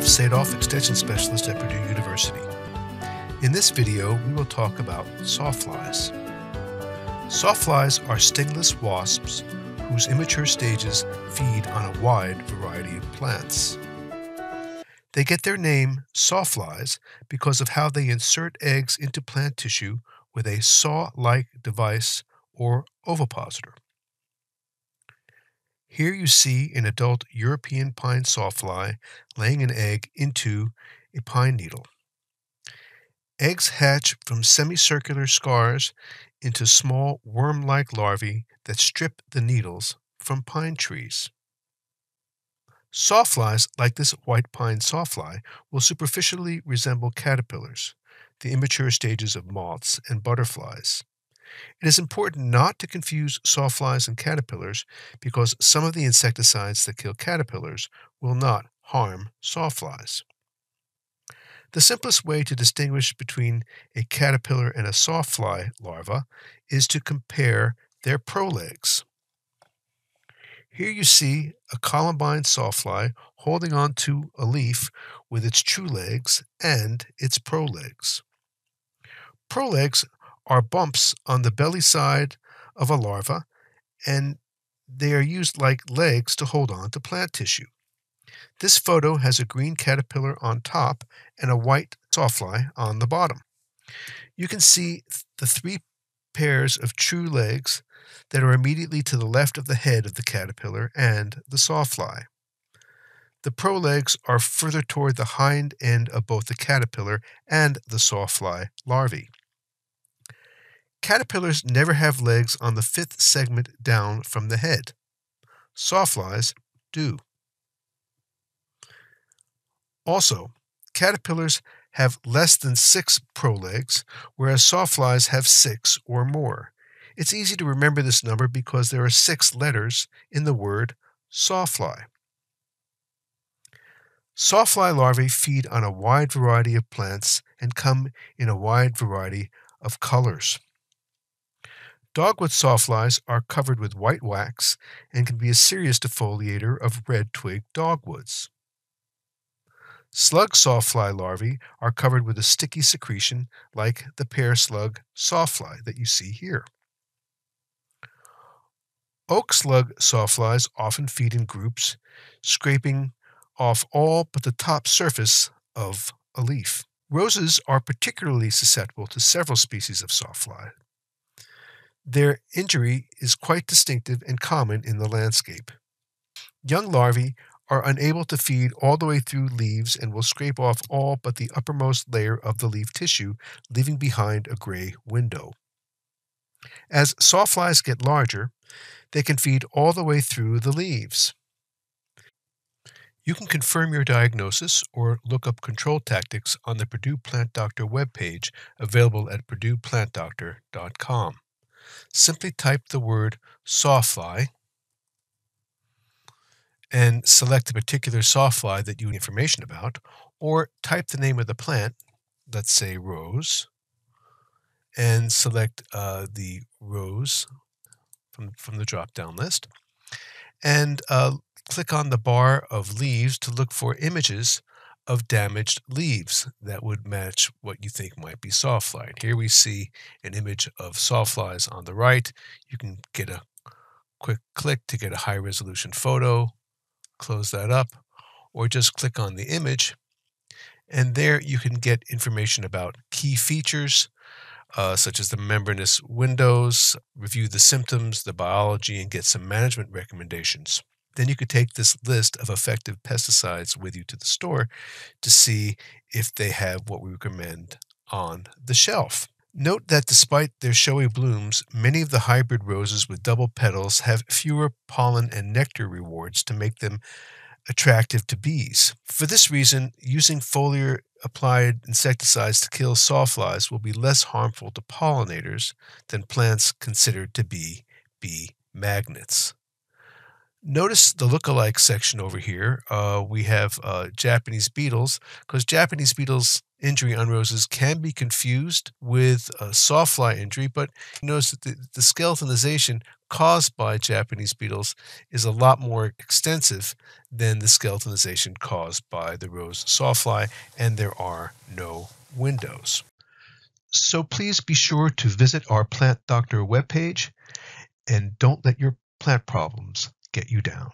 Cliff Sadof, Extension Specialist at Purdue University. In this video, we will talk about sawflies. Sawflies are stingless wasps whose immature stages feed on a wide variety of plants. They get their name, sawflies, because of how they insert eggs into plant tissue with a saw-like device or ovipositor. Here you see an adult European pine sawfly laying an egg into a pine needle. Eggs hatch from semicircular scars into small worm-like larvae that strip the needles from pine trees. Sawflies, like this white pine sawfly, will superficially resemble caterpillars, the immature stages of moths and butterflies. It is important not to confuse sawflies and caterpillars because some of the insecticides that kill caterpillars will not harm sawflies. The simplest way to distinguish between a caterpillar and a sawfly larva is to compare their prolegs. Here you see a columbine sawfly holding on to a leaf with its true legs and its prolegs. Prolegs are bumps on the belly side of a larva, and they are used like legs to hold on to plant tissue. This photo has a green caterpillar on top and a white sawfly on the bottom. You can see the three pairs of true legs that are immediately to the left of the head of the caterpillar and the sawfly. The prolegs are further toward the hind end of both the caterpillar and the sawfly larvae. Caterpillars never have legs on the fifth segment down from the head. Sawflies do. Also, caterpillars have less than six prolegs, whereas sawflies have six or more. It's easy to remember this number because there are six letters in the word sawfly. Sawfly larvae feed on a wide variety of plants and come in a wide variety of colors. Dogwood sawflies are covered with white wax and can be a serious defoliator of red twig dogwoods. Slug sawfly larvae are covered with a sticky secretion like the pear slug sawfly that you see here. Oak slug sawflies often feed in groups, scraping off all but the top surface of a leaf. Roses are particularly susceptible to several species of sawfly. Their injury is quite distinctive and common in the landscape. Young larvae are unable to feed all the way through leaves and will scrape off all but the uppermost layer of the leaf tissue, leaving behind a gray window. As sawflies get larger, they can feed all the way through the leaves. You can confirm your diagnosis or look up control tactics on the Purdue Plant Doctor webpage available at purdueplantdoctor.com simply type the word sawfly and select a particular sawfly that you need information about, or type the name of the plant, let's say rose, and select uh, the rose from, from the drop-down list, and uh, click on the bar of leaves to look for images of damaged leaves that would match what you think might be sawfly. Here we see an image of sawflies on the right. You can get a quick click to get a high resolution photo, close that up, or just click on the image. And there you can get information about key features, uh, such as the membranous windows, review the symptoms, the biology, and get some management recommendations. Then you could take this list of effective pesticides with you to the store to see if they have what we recommend on the shelf. Note that despite their showy blooms, many of the hybrid roses with double petals have fewer pollen and nectar rewards to make them attractive to bees. For this reason, using foliar applied insecticides to kill sawflies will be less harmful to pollinators than plants considered to be bee magnets. Notice the look-alike section over here. Uh, we have uh, Japanese beetles, because Japanese beetles injury on roses can be confused with a sawfly injury, but notice that the, the skeletonization caused by Japanese beetles is a lot more extensive than the skeletonization caused by the rose sawfly, and there are no windows. So please be sure to visit our Plant Doctor webpage and don't let your plant problems get you down.